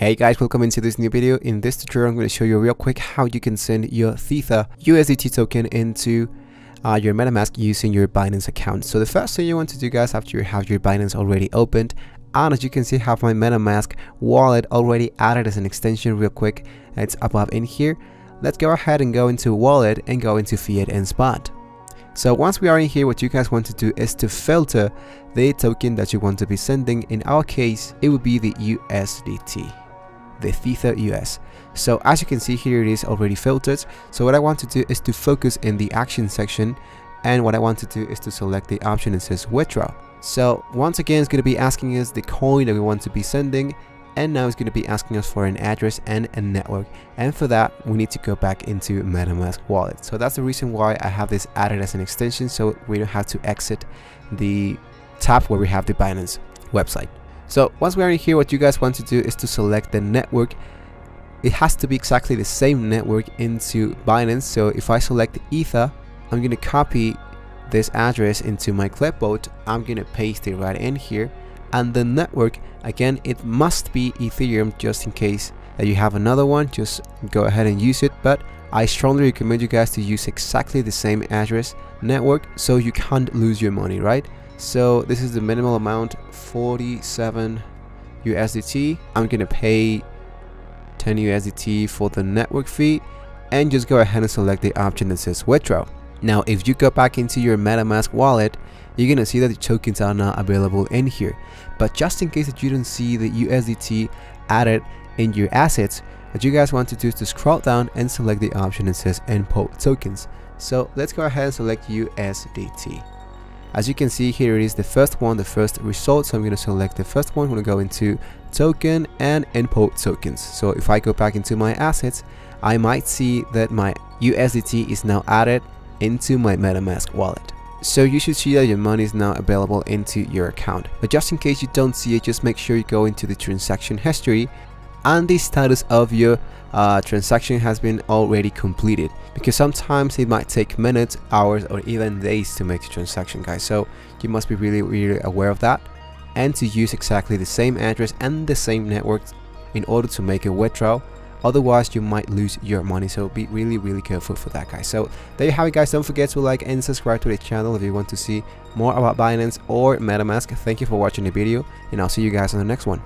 Hey guys, welcome into this new video. In this tutorial, I'm going to show you real quick how you can send your Tether USDT token into uh, your MetaMask using your Binance account. So the first thing you want to do guys after you have your Binance already opened and as you can see I have my MetaMask wallet already added as an extension real quick. It's above in here. Let's go ahead and go into wallet and go into fiat and spot. So once we are in here, what you guys want to do is to filter the token that you want to be sending. In our case, it would be the USDT the Tether US. So as you can see here it is already filtered. So what I want to do is to focus in the action section and what I want to do is to select the option that says withdraw. So once again it's going to be asking us the coin that we want to be sending and now it's going to be asking us for an address and a network and for that we need to go back into MetaMask wallet. So that's the reason why I have this added as an extension so we don't have to exit the tab where we have the Binance website. So once we are in here, what you guys want to do is to select the network. It has to be exactly the same network into Binance. So if I select Ether, I'm going to copy this address into my clipboard. I'm going to paste it right in here. And the network, again, it must be Ethereum just in case that you have another one. Just go ahead and use it. But I strongly recommend you guys to use exactly the same address network so you can't lose your money, right? So this is the minimal amount 47 USDT. I'm gonna pay 10 USDT for the network fee and just go ahead and select the option that says withdraw. Now if you go back into your MetaMask wallet you're gonna see that the tokens are not available in here but just in case that you don't see the USDT added in your assets what you guys want to do is to scroll down and select the option that says import tokens so let's go ahead and select USDT as you can see here it is the first one the first result. So i'm going to select the first one. I'm going to go into token and import tokens. So if i go back into my assets i might see that my usdt is now added into my metamask wallet. So you should see that your money is now available into your account. But just in case you don't see it just make sure you go into the transaction history and the status of your uh, transaction has been already completed. Because sometimes it might take minutes hours or even days to make the transaction guys. So you must be really really aware of that and to use exactly the same address and the same network in order to make a withdrawal. Otherwise you might lose your money. So be really really careful for that guys. So there you have it guys. Don't forget to like and subscribe to the channel if you want to see more about Binance or MetaMask. Thank you for watching the video and I'll see you guys on the next one